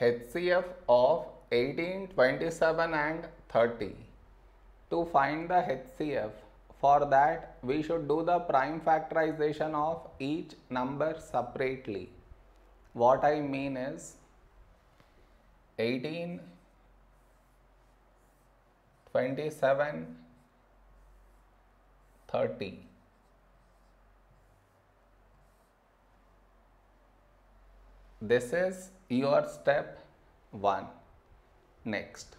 HCF of 18, 27 and 30. To find the HCF, for that we should do the prime factorization of each number separately. What I mean is 18, 27, 30. This is your step 1. Next.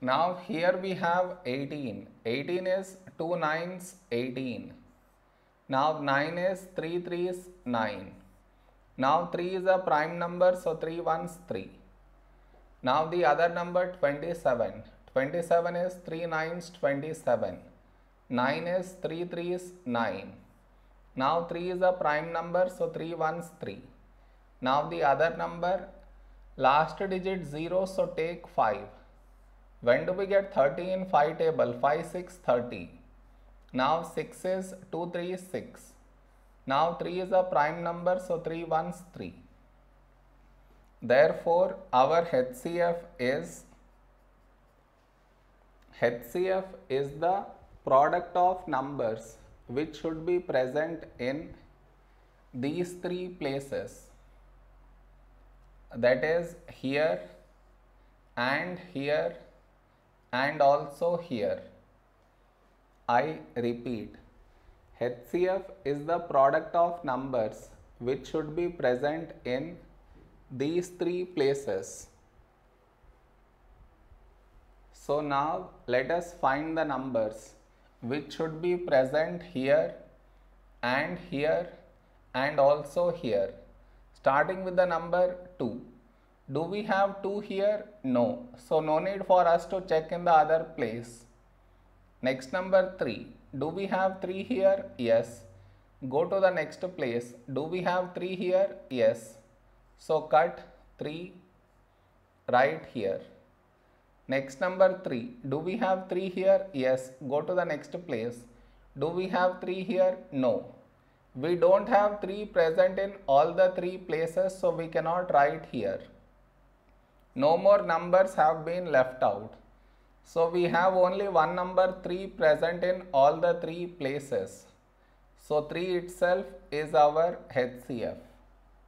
Now here we have 18. 18 is 2 nines 18. Now 9 is 3 threes 9. Now 3 is a prime number so 3 ones 3. Now the other number 27. 27 is 3 nines 27. 9 is 3 threes 9. Now 3 is a prime number so 3 ones 3. Now the other number last digit 0 so take 5. When do we get 30 in 5 table? 5 6 30. Now 6 is 2 3 is 6. Now 3 is a prime number so 3 ones 3. Therefore our HCF is HCF is the product of numbers which should be present in these three places that is here and here and also here. I repeat, HCF is the product of numbers which should be present in these three places. So now let us find the numbers which should be present here and here and also here. Starting with the number 2. Do we have 2 here? No. So no need for us to check in the other place. Next number 3. Do we have 3 here? Yes. Go to the next place. Do we have 3 here? Yes. So cut 3 right here. Next number 3. Do we have 3 here? Yes. Go to the next place. Do we have 3 here? No. We don't have 3 present in all the 3 places so we cannot write here. No more numbers have been left out. So we have only one number 3 present in all the 3 places. So 3 itself is our HCF.